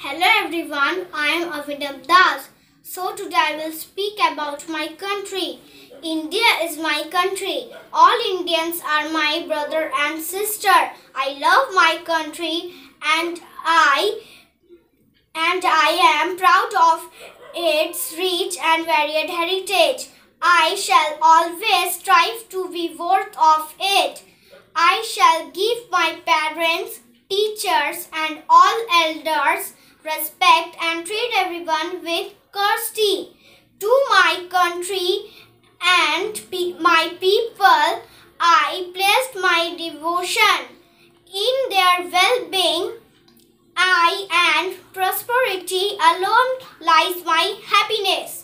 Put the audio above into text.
Hello everyone, I am Abhinav Das. So today I will speak about my country. India is my country. All Indians are my brother and sister. I love my country and I and I am proud of its rich and varied heritage. I shall always strive to be worth of it. I shall give my parents, teachers and all elders respect and treat everyone with courtesy. To my country and pe- my people, I placed my devotion. In their well-being, I and prosperity alone lies my happiness.